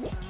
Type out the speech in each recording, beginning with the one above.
Woo!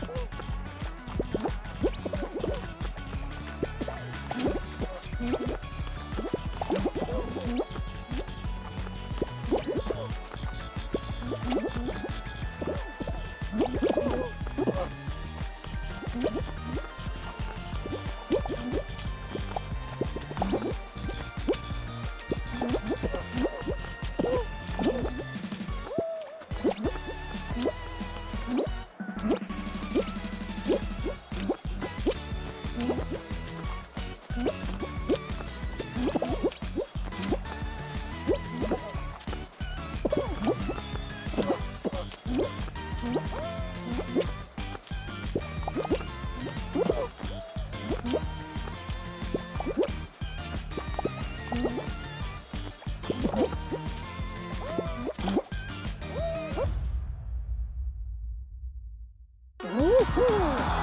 Woohoo!